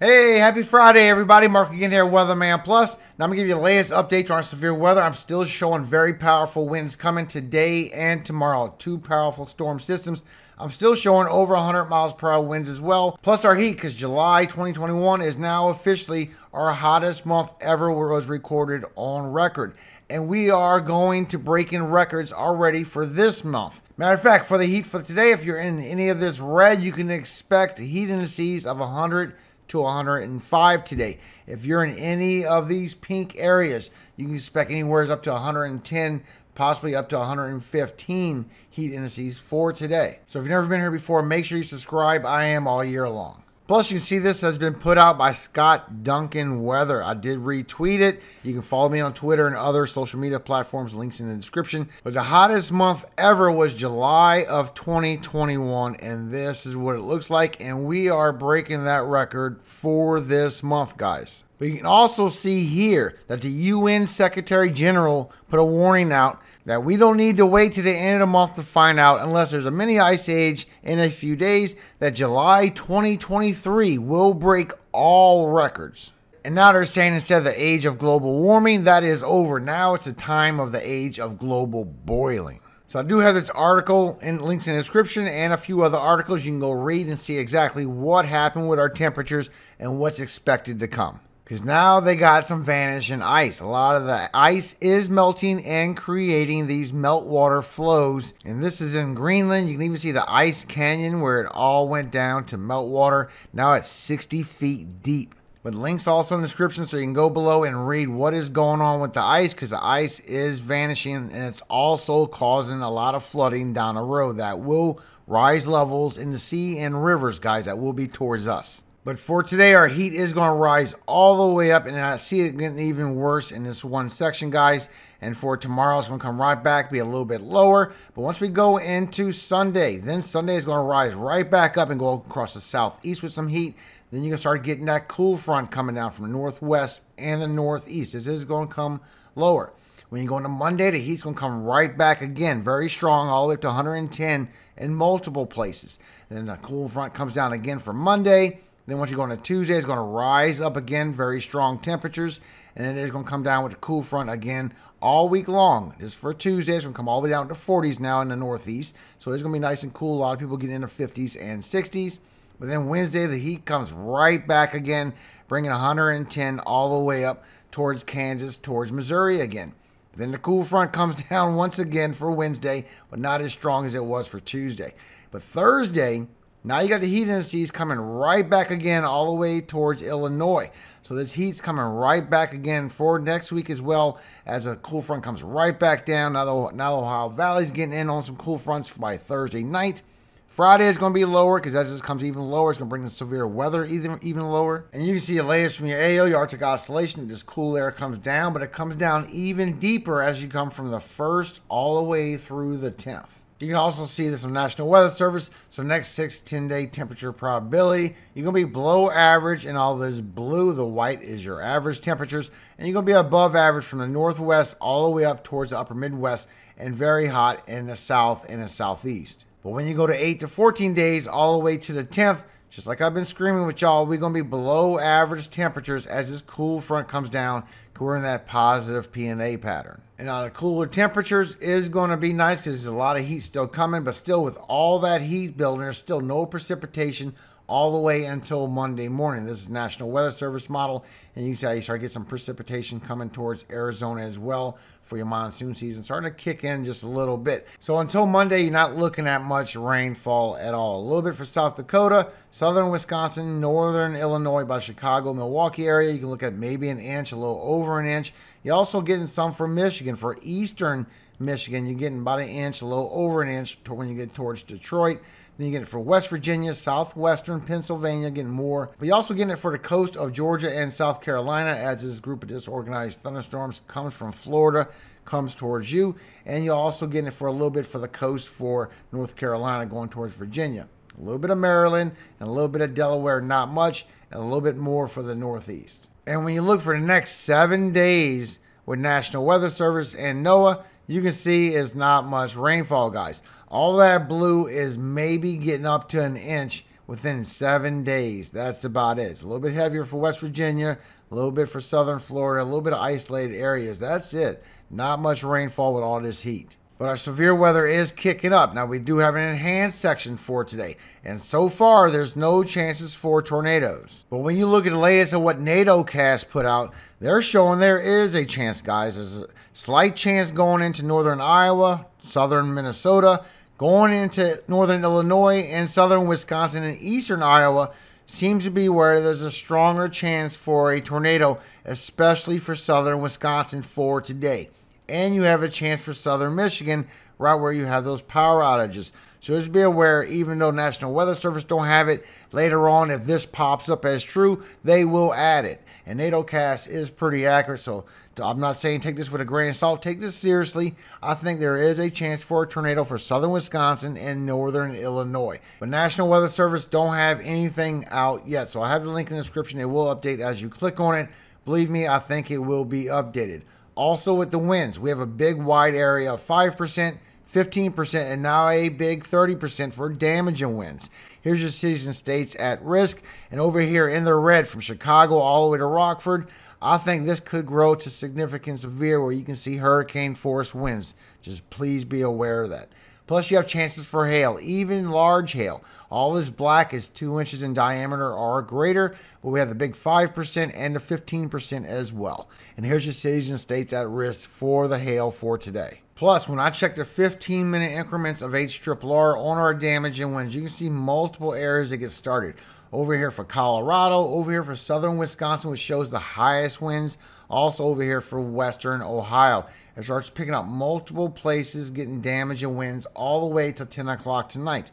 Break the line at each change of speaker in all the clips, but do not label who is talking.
Hey, happy Friday, everybody. Mark again here, Weatherman Plus. Now I'm gonna give you the latest updates on severe weather. I'm still showing very powerful winds coming today and tomorrow. Two powerful storm systems. I'm still showing over 100 miles per hour winds as well. Plus our heat, because July 2021 is now officially our hottest month ever was recorded on record. And we are going to break in records already for this month. Matter of fact, for the heat for today, if you're in any of this red, you can expect heat indices of 100 to 105 today. If you're in any of these pink areas, you can expect anywhere up to 110, possibly up to 115 heat indices for today. So if you've never been here before, make sure you subscribe. I am all year long. Plus, you can see this has been put out by Scott Duncan Weather. I did retweet it. You can follow me on Twitter and other social media platforms, links in the description. But the hottest month ever was July of 2021, and this is what it looks like. And we are breaking that record for this month, guys. But you can also see here that the UN Secretary General put a warning out that we don't need to wait to the end of the month to find out unless there's a mini ice age in a few days that July 2023 will break all records. And now they're saying instead of the age of global warming, that is over. Now it's the time of the age of global boiling. So I do have this article and links in the description and a few other articles you can go read and see exactly what happened with our temperatures and what's expected to come because now they got some vanishing ice. A lot of the ice is melting and creating these meltwater flows. And this is in Greenland. You can even see the ice canyon where it all went down to meltwater. Now it's 60 feet deep. But links also in the description so you can go below and read what is going on with the ice because the ice is vanishing and it's also causing a lot of flooding down the road that will rise levels in the sea and rivers, guys, that will be towards us. But for today, our heat is going to rise all the way up, and I see it getting even worse in this one section, guys. And for tomorrow, it's going to come right back, be a little bit lower. But once we go into Sunday, then Sunday is going to rise right back up and go across the southeast with some heat. Then you can start getting that cool front coming down from the northwest and the northeast. This is going to come lower. When you go into Monday, the heat's going to come right back again, very strong, all the way up to 110 in multiple places. Then the cool front comes down again for Monday. Then once you go into Tuesday, it's going to rise up again, very strong temperatures, and then it is going to come down with a cool front again all week long. Just for Tuesday, it's going to come all the way down to 40s now in the Northeast, so it's going to be nice and cool. A lot of people get into 50s and 60s. But then Wednesday, the heat comes right back again, bringing 110 all the way up towards Kansas, towards Missouri again. Then the cool front comes down once again for Wednesday, but not as strong as it was for Tuesday. But Thursday, now you got the heat indices coming right back again all the way towards Illinois. So this heat's coming right back again for next week as well as a cool front comes right back down. Now the, now Ohio Valley's getting in on some cool fronts by Thursday night. Friday is going to be lower because as this comes even lower, it's going to bring the severe weather even, even lower. And you can see the latest from your AO, your Arctic Oscillation. This cool air comes down, but it comes down even deeper as you come from the 1st all the way through the 10th. You can also see this on National Weather Service. So next 6 10 day temperature probability, you're to be below average and all this blue, the white is your average temperatures. And you're to be above average from the northwest all the way up towards the upper Midwest and very hot in the south and the southeast. But when you go to 8 to 14 days all the way to the 10th, just like I've been screaming with y'all, we're going to be below average temperatures as this cool front comes down. We're in that positive PNA pattern. And on the cooler temperatures is going to be nice because there's a lot of heat still coming, but still with all that heat building, there's still no precipitation all the way until Monday morning. This is National Weather Service model, and you see how you start to get some precipitation coming towards Arizona as well for your monsoon season, starting to kick in just a little bit. So until Monday, you're not looking at much rainfall at all. A little bit for South Dakota, southern Wisconsin, northern Illinois, by Chicago, Milwaukee area. You can look at maybe an inch, a little over an inch. You're also getting some for Michigan, for eastern Michigan. You're getting about an inch, a little over an inch when you get towards Detroit. Then you get it for West Virginia, southwestern Pennsylvania, getting more. But you're also getting it for the coast of Georgia and South Carolina as this group of disorganized thunderstorms comes from Florida, comes towards you. And you're also getting it for a little bit for the coast for North Carolina going towards Virginia. A little bit of Maryland and a little bit of Delaware, not much, and a little bit more for the Northeast. And when you look for the next seven days with National Weather Service and NOAA, you can see it's not much rainfall, guys. All that blue is maybe getting up to an inch within seven days. That's about it. It's a little bit heavier for West Virginia, a little bit for southern Florida, a little bit of isolated areas. That's it. Not much rainfall with all this heat. But our severe weather is kicking up. Now, we do have an enhanced section for today. And so far, there's no chances for tornadoes. But when you look at the latest of what Nadocast put out, they're showing there is a chance, guys. There's a slight chance going into northern Iowa, southern Minnesota, going into northern Illinois, and southern Wisconsin and eastern Iowa seems to be where there's a stronger chance for a tornado, especially for southern Wisconsin for today and you have a chance for southern Michigan, right where you have those power outages. So just be aware, even though National Weather Service don't have it, later on, if this pops up as true, they will add it. And Nadocast is pretty accurate, so I'm not saying take this with a grain of salt. Take this seriously. I think there is a chance for a tornado for southern Wisconsin and northern Illinois. But National Weather Service don't have anything out yet, so I have the link in the description. It will update as you click on it. Believe me, I think it will be updated. Also, with the winds, we have a big wide area of 5%, 15%, and now a big 30% for damaging winds. Here's your cities and states at risk. And over here in the red from Chicago all the way to Rockford, I think this could grow to significant severe where you can see hurricane force winds. Just please be aware of that. Plus, you have chances for hail, even large hail. All this black is two inches in diameter or greater, but we have the big 5% and the 15% as well. And here's your cities and states at risk for the hail for today. Plus, when I check the 15 minute increments of HRRR on our damage and winds, you can see multiple areas that get started. Over here for Colorado, over here for southern Wisconsin, which shows the highest winds. Also over here for western Ohio. It starts picking up multiple places, getting damage and winds all the way to 10 o'clock tonight.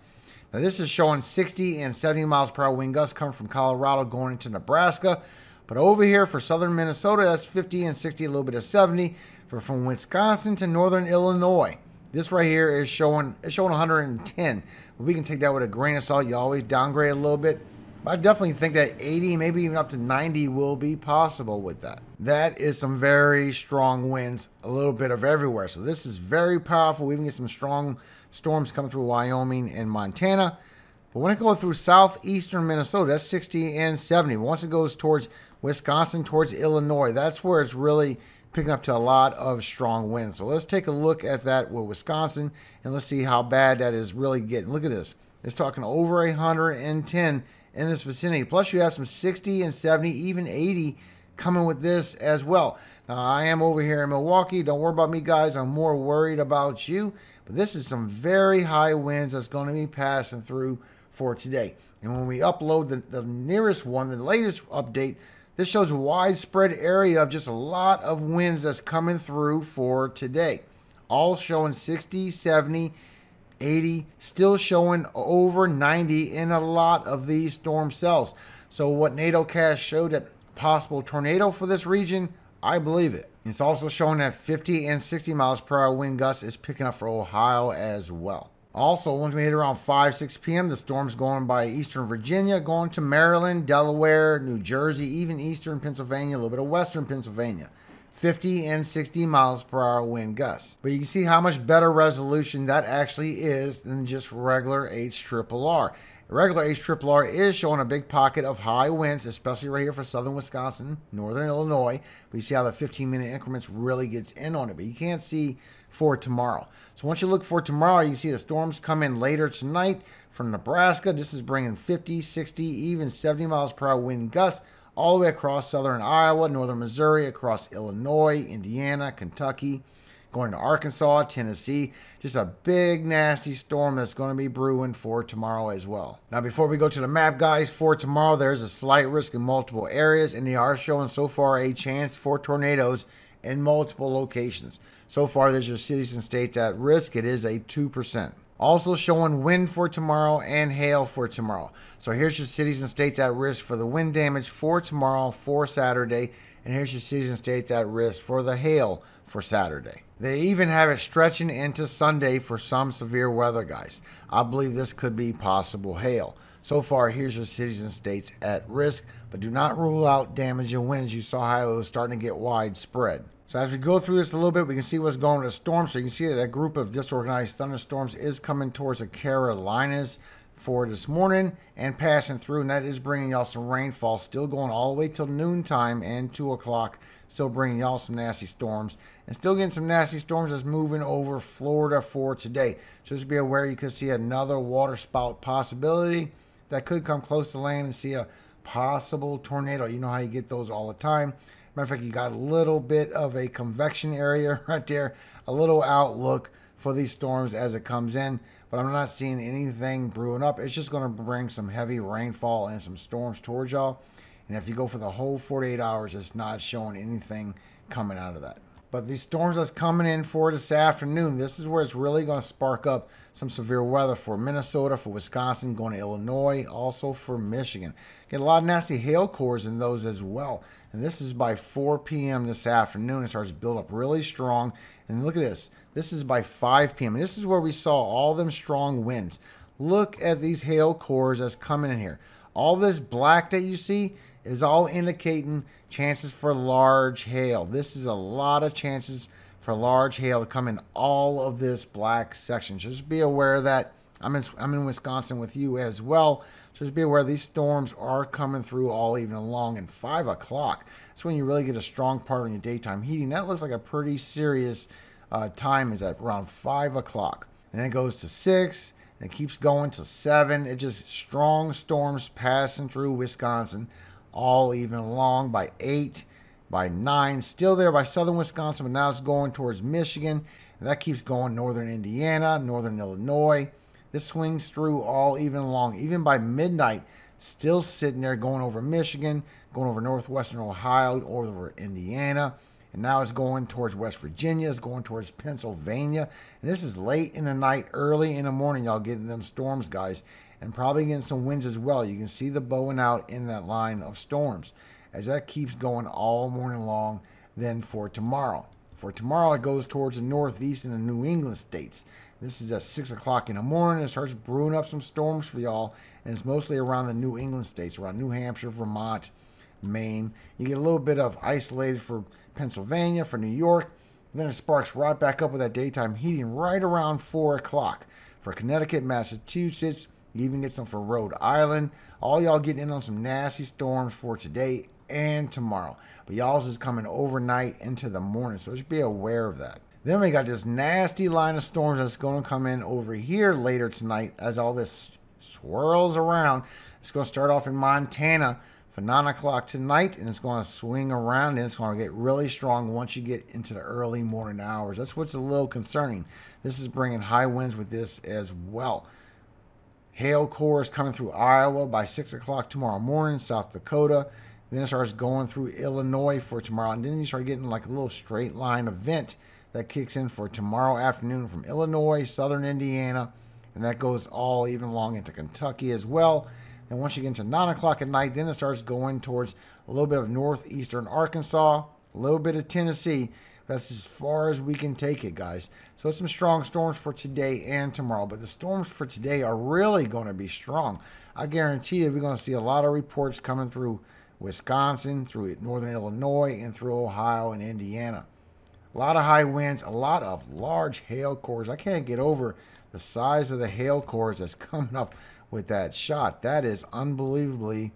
Now, this is showing 60 and 70 miles per hour wind gusts coming from Colorado going into Nebraska. But over here for southern Minnesota, that's 50 and 60, a little bit of 70. For from Wisconsin to northern Illinois, this right here is showing it's showing 110. But we can take that with a grain of salt. You always downgrade a little bit. I definitely think that 80, maybe even up to 90 will be possible with that. That is some very strong winds, a little bit of everywhere. So this is very powerful. We even get some strong storms coming through Wyoming and Montana. But when it goes through southeastern Minnesota, that's 60 and 70. But once it goes towards Wisconsin, towards Illinois, that's where it's really picking up to a lot of strong winds. So let's take a look at that with Wisconsin and let's see how bad that is really getting. Look at this. It's talking over 110 in this vicinity. Plus, you have some 60 and 70, even 80 coming with this as well. Now, I am over here in Milwaukee. Don't worry about me, guys. I'm more worried about you. But this is some very high winds that's going to be passing through for today. And when we upload the, the nearest one, the latest update, this shows a widespread area of just a lot of winds that's coming through for today. All showing 60, 70, 80, still showing over 90 in a lot of these storm cells. So what Nadocast showed that possible tornado for this region, I believe it. It's also showing that 50 and 60 miles per hour wind gust is picking up for Ohio as well. Also, once we hit around 5, 6 p.m., the storm's going by eastern Virginia, going to Maryland, Delaware, New Jersey, even eastern Pennsylvania, a little bit of western Pennsylvania. 50 and 60 miles per hour wind gusts. But you can see how much better resolution that actually is than just regular HRRR. Regular HRRR is showing a big pocket of high winds, especially right here for southern Wisconsin, northern Illinois. But you see how the 15 minute increments really gets in on it. But you can't see for tomorrow. So once you look for tomorrow, you see the storms come in later tonight from Nebraska. This is bringing 50, 60, even 70 miles per hour wind gusts all the way across southern Iowa, northern Missouri, across Illinois, Indiana, Kentucky, going to Arkansas, Tennessee. Just a big, nasty storm that's going to be brewing for tomorrow as well. Now, before we go to the map, guys, for tomorrow, there's a slight risk in multiple areas, and they are showing so far a chance for tornadoes in multiple locations. So far, there's your cities and states at risk. It is a 2%. Also showing wind for tomorrow and hail for tomorrow. So here's your cities and states at risk for the wind damage for tomorrow for Saturday. And here's your cities and states at risk for the hail for Saturday. They even have it stretching into Sunday for some severe weather, guys. I believe this could be possible hail. So far, here's your cities and states at risk, but do not rule out damage and winds. You saw how it was starting to get widespread. So as we go through this a little bit, we can see what's going with the storm. So you can see that a group of disorganized thunderstorms is coming towards the Carolinas. for this morning and passing through, and that is bringing y'all some rainfall. Still going all the way till noontime and 2 o'clock. Still bringing y'all some nasty storms. And still getting some nasty storms that's moving over Florida for today. So just be aware you could see another water spout possibility that could come close to land and see a possible tornado. You know how you get those all the time. Matter of fact, you got a little bit of a convection area right there, a little outlook for these storms as it comes in. But I'm not seeing anything brewing up. It's just going to bring some heavy rainfall and some storms towards y'all. And if you go for the whole 48 hours, it's not showing anything coming out of that. But these storms that's coming in for this afternoon, this is where it's really going to spark up some severe weather for Minnesota, for Wisconsin, going to Illinois, also for Michigan. Get a lot of nasty hail cores in those as well. And this is by 4 p.m. this afternoon. It starts to build up really strong. And look at this. This is by 5 p.m. And this is where we saw all them strong winds. Look at these hail cores that's coming in here. All this black that you see is all indicating chances for large hail. This is a lot of chances for large hail to come in all of this black section. Just be aware that I'm in, I'm in Wisconsin with you as well. Just be aware these storms are coming through all even along in 5 o'clock. That's when you really get a strong part on your daytime heating. That looks like a pretty serious uh, time is at around 5 o'clock. And then it goes to 6, and it keeps going to 7. It just strong storms passing through Wisconsin all even along by 8, by 9. Still there by southern Wisconsin, but now it's going towards Michigan. And that keeps going northern Indiana, northern Illinois. This swings through all even along, even by midnight, still sitting there going over Michigan, going over northwestern Ohio, over Indiana. And now it's going towards West Virginia, it's going towards Pennsylvania. And this is late in the night, early in the morning, y'all getting them storms, guys and probably getting some winds as well. You can see the bowing out in that line of storms as that keeps going all morning long. Then for tomorrow, for tomorrow it goes towards the northeast and the New England states. This is at six o'clock in the morning. It starts brewing up some storms for y'all, and it's mostly around the New England states, around New Hampshire, Vermont, Maine. You get a little bit of isolated for Pennsylvania, for New York. Then it sparks right back up with that daytime heating right around 4 o'clock. For Connecticut, Massachusetts, even get some for Rhode Island. All y'all getting in on some nasty storms for today and tomorrow. But y'all's is coming overnight into the morning, so just be aware of that. Then we got this nasty line of storms that's going to come in over here later tonight as all this swirls around. It's going to start off in Montana for 9 o'clock tonight, and it's going to swing around and it's going to get really strong once you get into the early morning hours. That's what's a little concerning. This is bringing high winds with this as well. Hail cores coming through Iowa by 6 o'clock tomorrow morning, South Dakota. Then it starts going through Illinois for tomorrow. And then you start getting like a little straight line event that kicks in for tomorrow afternoon from Illinois, southern Indiana. And that goes all even long into Kentucky as well. And once you get into 9 o'clock at night, then it starts going towards a little bit of northeastern Arkansas, a little bit of Tennessee. That's as far as we can take it, guys. So some strong storms for today and tomorrow. But the storms for today are really going to be strong. I guarantee that we're going to see a lot of reports coming through Wisconsin, through northern Illinois, and through Ohio and Indiana. A lot of high winds, a lot of large hail cores. I can't get over the size of the hail cores that's coming up with that shot. That is unbelievably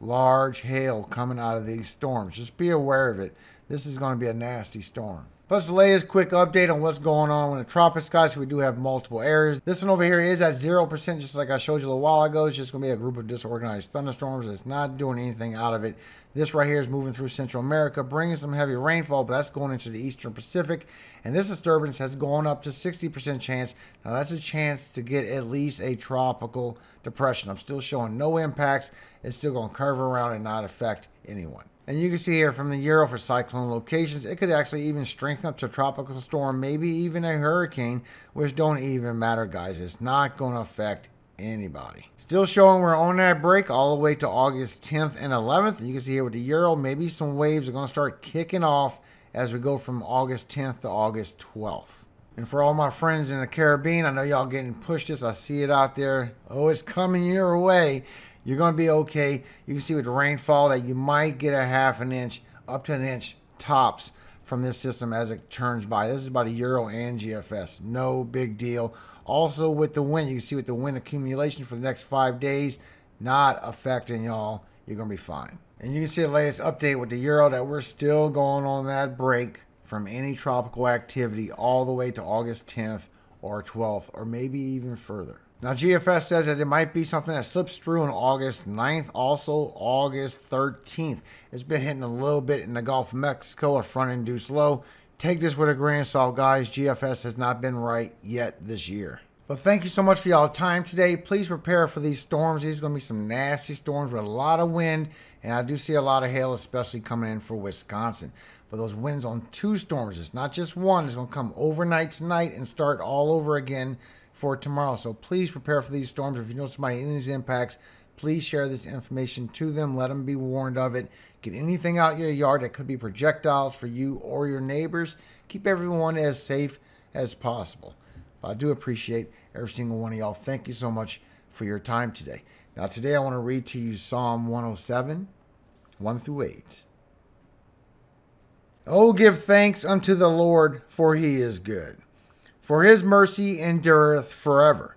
large hail coming out of these storms. Just be aware of it. This is going to be a nasty storm. Plus the latest quick update on what's going on with the tropics, guys. We do have multiple areas. This one over here is at 0%, just like I showed you a little while ago. It's just going to be a group of disorganized thunderstorms. It's not doing anything out of it. This right here is moving through Central America, bringing some heavy rainfall, but that's going into the Eastern Pacific. And this disturbance has gone up to 60% chance. Now, that's a chance to get at least a tropical depression. I'm still showing no impacts. It's still going to curve around and not affect anyone. And you can see here from the Euro for cyclone locations, it could actually even strengthen up to tropical storm, maybe even a hurricane, which don't even matter, guys. It's not going to affect anybody. Still showing we're on that break all the way to August 10th and 11th. You can see here with the Euro, maybe some waves are going to start kicking off as we go from August 10th to August 12th. And for all my friends in the Caribbean, I know y'all getting pushed this. I see it out there. Oh, it's coming your way. You're going to be okay. You can see with the rainfall that you might get a half an inch up to an inch tops from this system as it turns by. This is about a Euro and GFS. No big deal. Also, with the wind, you can see with the wind accumulation for the next five days, not affecting y'all. You're going to be fine. And you can see the latest update with the Euro that we're still going on that break from any tropical activity all the way to August 10th or 12th, or maybe even further. Now, GFS says that it might be something that slips through on August 9th, also August 13th. It's been hitting a little bit in the Gulf of Mexico, a front induced low. Take this with a grain of salt, guys. GFS has not been right yet this year. But thank you so much for y'all time today. Please prepare for these storms. These are going to be some nasty storms with a lot of wind, and I do see a lot of hail, especially coming in for Wisconsin. But those winds on two storms, it's not just one. It's going to come overnight tonight and start all over again for tomorrow. So please prepare for these storms. If you know somebody in these impacts, please share this information to them. Let them be warned of it. Get anything out your yard that could be projectiles for you or your neighbors. Keep everyone as safe as possible. I do appreciate every single one of y'all. Thank you so much for your time today. Now, today I want to read to you Psalm 107, 1 through 8. Oh, give thanks unto the Lord, for he is good for his mercy endureth forever.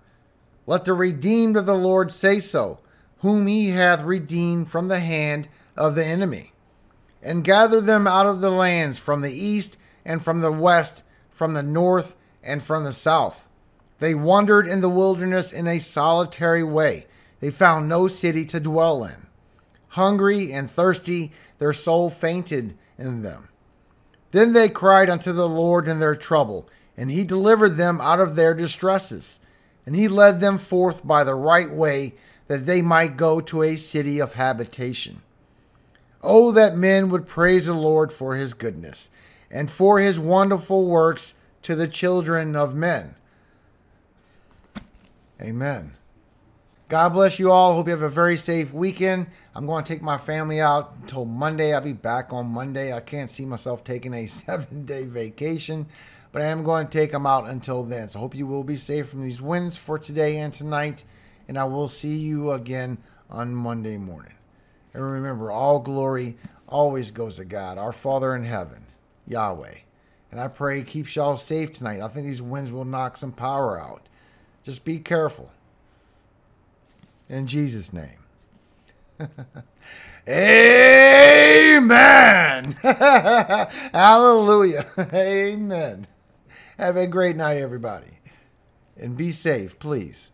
Let the redeemed of the Lord say so, whom he hath redeemed from the hand of the enemy, and gather them out of the lands from the east and from the west, from the north and from the south. They wandered in the wilderness in a solitary way. They found no city to dwell in. Hungry and thirsty, their soul fainted in them. Then they cried unto the Lord in their trouble and he delivered them out of their distresses. And he led them forth by the right way, that they might go to a city of habitation. Oh, that men would praise the Lord for his goodness, and for his wonderful works to the children of men. Amen. God bless you all. Hope you have a very safe weekend. I'm going to take my family out until Monday. I'll be back on Monday. I can't see myself taking a seven day vacation but I am going to take them out until then. So hope you will be safe from these winds for today and tonight, and I will see you again on Monday morning. And remember, all glory always goes to God, our Father in heaven, Yahweh. And I pray keeps y'all safe tonight. I think these winds will knock some power out. Just be careful. In Jesus' name. Amen. Hallelujah. Amen. Have a great night, everybody. And be safe, please.